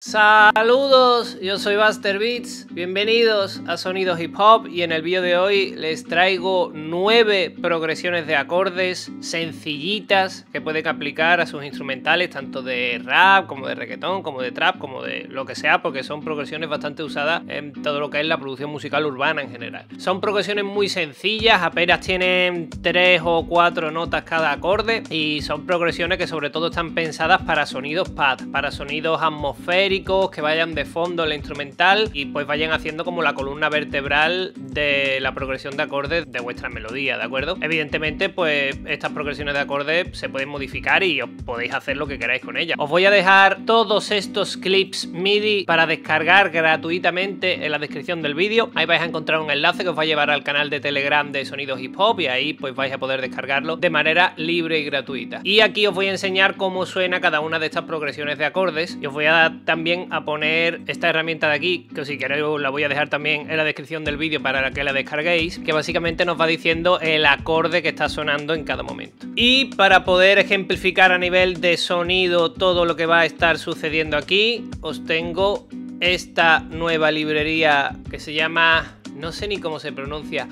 Saludos, yo soy Buster Beats, bienvenidos a Sonidos Hip Hop y en el vídeo de hoy les traigo nueve progresiones de acordes sencillitas que pueden aplicar a sus instrumentales tanto de rap como de reggaetón, como de trap, como de lo que sea porque son progresiones bastante usadas en todo lo que es la producción musical urbana en general. Son progresiones muy sencillas, apenas tienen tres o cuatro notas cada acorde y son progresiones que sobre todo están pensadas para sonidos pad, para sonidos atmosféricos que vayan de fondo en la instrumental y pues vayan haciendo como la columna vertebral de la progresión de acordes de vuestra melodía, ¿de acuerdo? Evidentemente, pues estas progresiones de acordes se pueden modificar y os podéis hacer lo que queráis con ellas. Os voy a dejar todos estos clips MIDI para descargar gratuitamente en la descripción del vídeo. Ahí vais a encontrar un enlace que os va a llevar al canal de Telegram de Sonidos Hip Hop y ahí pues vais a poder descargarlo de manera libre y gratuita. Y aquí os voy a enseñar cómo suena cada una de estas progresiones de acordes y os voy a dar también también a poner esta herramienta de aquí, que si queréis la voy a dejar también en la descripción del vídeo para que la descarguéis, que básicamente nos va diciendo el acorde que está sonando en cada momento. Y para poder ejemplificar a nivel de sonido todo lo que va a estar sucediendo aquí, os tengo esta nueva librería que se llama, no sé ni cómo se pronuncia,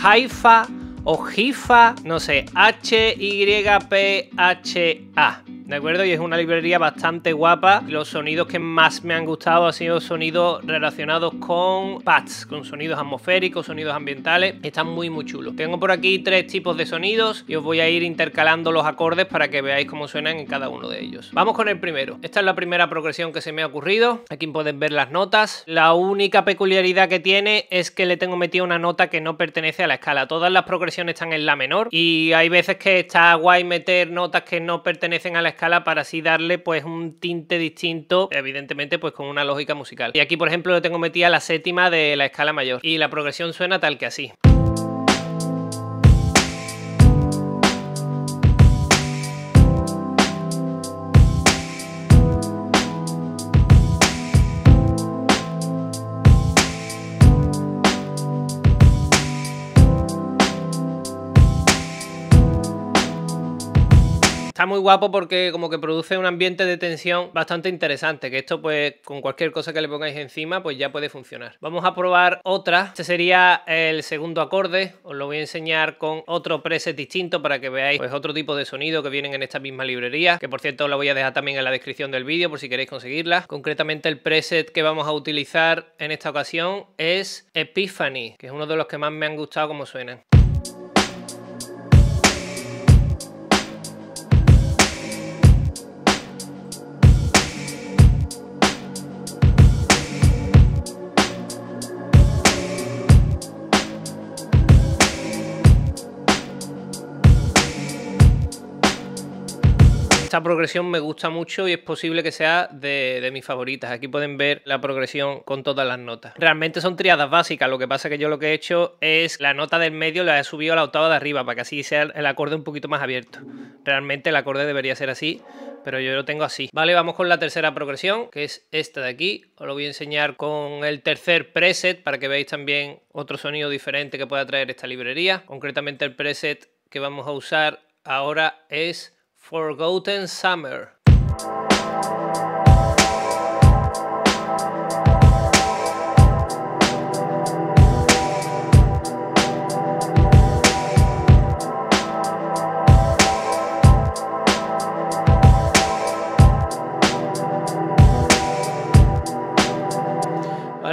Haifa o Hifa, no sé, H-Y-P-H-A. ¿De acuerdo? Y es una librería bastante guapa. Los sonidos que más me han gustado han sido sonidos relacionados con pads, con sonidos atmosféricos, sonidos ambientales. Están muy, muy chulos. Tengo por aquí tres tipos de sonidos y os voy a ir intercalando los acordes para que veáis cómo suenan en cada uno de ellos. Vamos con el primero. Esta es la primera progresión que se me ha ocurrido. Aquí pueden ver las notas. La única peculiaridad que tiene es que le tengo metido una nota que no pertenece a la escala. Todas las progresiones están en la menor y hay veces que está guay meter notas que no pertenecen a la escala para así darle pues un tinte distinto, evidentemente pues con una lógica musical. Y aquí por ejemplo le tengo metida la séptima de la escala mayor y la progresión suena tal que así. Está muy guapo porque como que produce un ambiente de tensión bastante interesante, que esto pues con cualquier cosa que le pongáis encima pues ya puede funcionar. Vamos a probar otra, este sería el segundo acorde, os lo voy a enseñar con otro preset distinto para que veáis pues otro tipo de sonido que vienen en esta misma librería, que por cierto os lo voy a dejar también en la descripción del vídeo por si queréis conseguirla. Concretamente el preset que vamos a utilizar en esta ocasión es Epiphany, que es uno de los que más me han gustado como suenan. Esta progresión me gusta mucho y es posible que sea de, mis favoritas. Aquí pueden ver la progresión con todas las notas. Realmente son triadas básicas, lo que pasa que yo lo que he hecho es la nota del medio la he subido a la octava de arriba para que así sea el acorde un poquito más abierto. Realmente el acorde debería ser así, pero yo lo tengo así. Vale, vamos con la tercera progresión, que es esta de aquí. Os lo voy a enseñar con el tercer preset para que veáis también otro sonido diferente que pueda traer esta librería. Concretamente el preset que vamos a usar ahora es Forgotten Summer.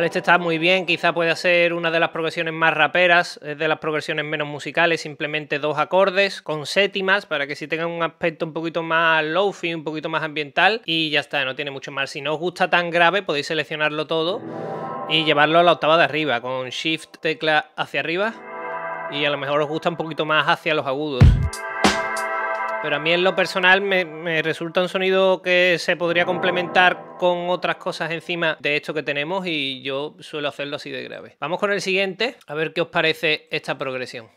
Este está muy bien, quizá puede ser una de las progresiones más raperas, es de las progresiones menos musicales, simplemente dos acordes con séptimas para que si tengan un aspecto un poquito más low-fi, un poquito más ambiental y ya está, no tiene mucho más. Si no os gusta tan grave podéis seleccionarlo todo y llevarlo a la octava de arriba con Shift tecla hacia arriba y a lo mejor os gusta un poquito más hacia los agudos. Pero a mí en lo personal me, resulta un sonido que se podría complementar con otras cosas encima de esto que tenemos y yo suelo hacerlo así de grave. Vamos con el siguiente, a ver qué os parece esta progresión.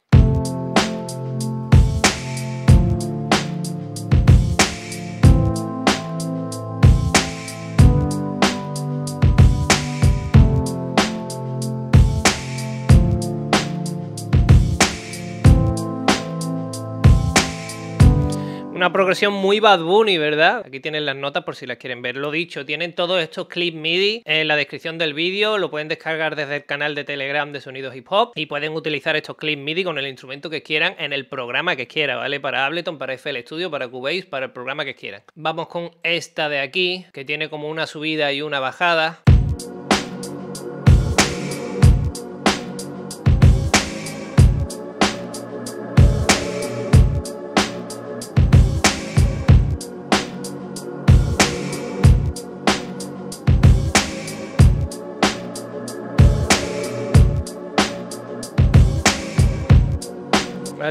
Una progresión muy Bad Bunny, ¿verdad? Aquí tienen las notas por si las quieren ver. Lo dicho, tienen todos estos clips MIDI en la descripción del vídeo, lo pueden descargar desde el canal de Telegram de Sonidos Hip Hop y pueden utilizar estos clips MIDI con el instrumento que quieran en el programa que quieran, ¿vale? Para Ableton, para FL Studio, para Cubase, para el programa que quieran. Vamos con esta de aquí, que tiene como una subida y una bajada.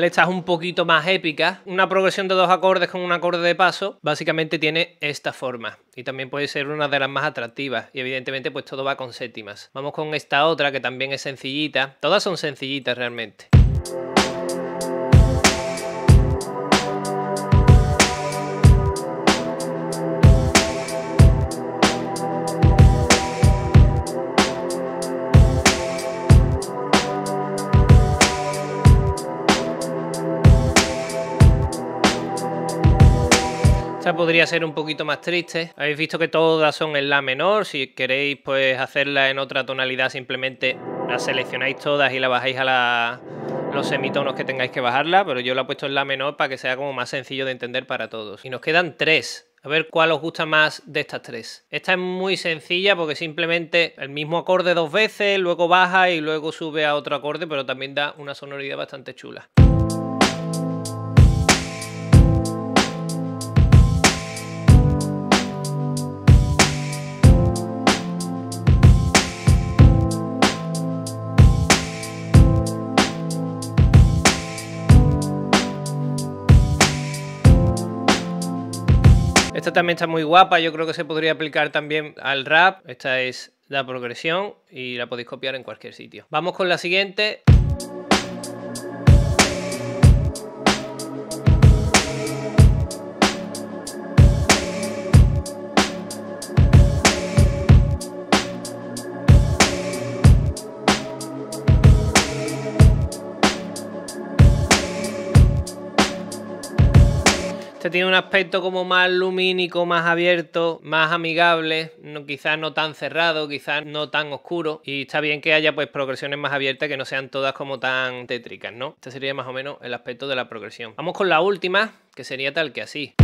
Esta es un poquito más épica. Una progresión de dos acordes con un acorde de paso, básicamente tiene esta forma. Y también puede ser una de las más atractivas. Y evidentemente pues todo va con séptimas. Vamos con esta otra que también es sencillita. Todas son sencillitas realmente. Podría ser un poquito más triste. Habéis visto que todas son en La menor. Si queréis pues hacerla en otra tonalidad, simplemente la seleccionáis todas y la bajáis a los semitonos que tengáis que bajarla. Pero yo la he puesto en La menor para que sea como más sencillo de entender para todos. Y nos quedan tres. A ver cuál os gusta más de estas tres. Esta es muy sencilla porque simplemente el mismo acorde dos veces, luego baja y luego sube a otro acorde, pero también da una sonoridad bastante chula. Esta también está muy guapa, yo creo que se podría aplicar también al rap. Esta es la progresión y la podéis copiar en cualquier sitio. Vamos con la siguiente. Tiene un aspecto como más lumínico, más abierto, más amigable, quizás no tan cerrado, quizás no tan oscuro. Y está bien que haya pues progresiones más abiertas que no sean todas como tan tétricas, ¿no? Este sería más o menos el aspecto de la progresión. Vamos con la última, que sería tal que así.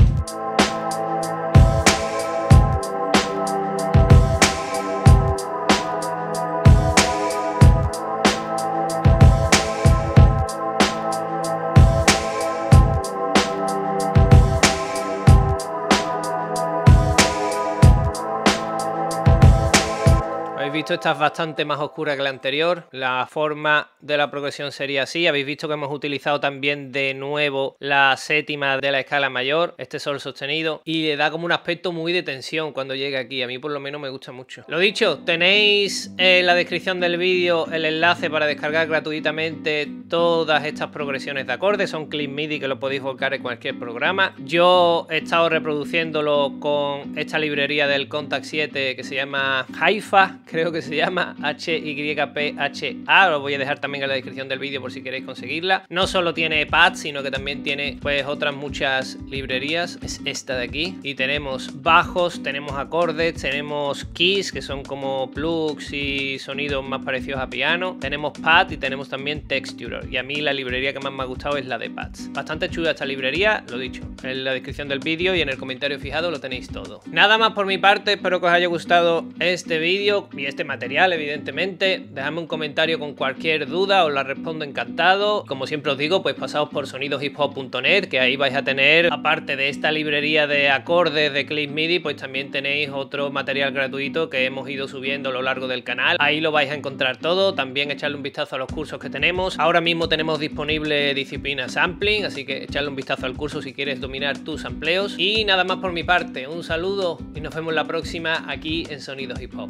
Visto esta es bastante más oscura que la anterior. La forma de la progresión sería así. Habéis visto que hemos utilizado también de nuevo la séptima de la escala mayor, este sol sostenido, y le da como un aspecto muy de tensión cuando llega aquí. A mí por lo menos me gusta mucho. Lo dicho, tenéis en la descripción del vídeo el enlace para descargar gratuitamente todas estas progresiones de acordes. Son clip MIDI que lo podéis volcar en cualquier programa. Yo he estado reproduciéndolo con esta librería del Contact 7 que se llama Haifa, creo que se llama HYPHA. Lo voy a dejar también en la descripción del vídeo por si queréis conseguirla. No solo tiene pads, sino que también tiene pues otras muchas librerías. Es esta de aquí. Y tenemos bajos, tenemos acordes, tenemos keys, que son como plugs y sonidos más parecidos a piano. Tenemos pad y tenemos también texturer. Y a mí la librería que más me ha gustado es la de pads. Bastante chula esta librería, lo dicho. En la descripción del vídeo y en el comentario fijado lo tenéis todo. Nada más por mi parte, espero que os haya gustado este vídeo y este material, evidentemente. Dejadme un comentario con cualquier duda, os la respondo encantado. Como siempre os digo, pues pasaos por sonidoshiphop.net, que ahí vais a tener, aparte de esta librería de acordes de clip MIDI, pues también tenéis otro material gratuito que hemos ido subiendo a lo largo del canal. Ahí lo vais a encontrar todo. También echarle un vistazo a los cursos que tenemos. Ahora mismo tenemos disponible disciplina sampling, así que echarle un vistazo al curso si quieres dominar tus amplios. Y nada más por mi parte, un saludo y nos vemos la próxima aquí en Sonidos Hip Hop.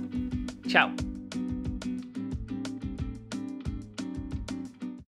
Tchau!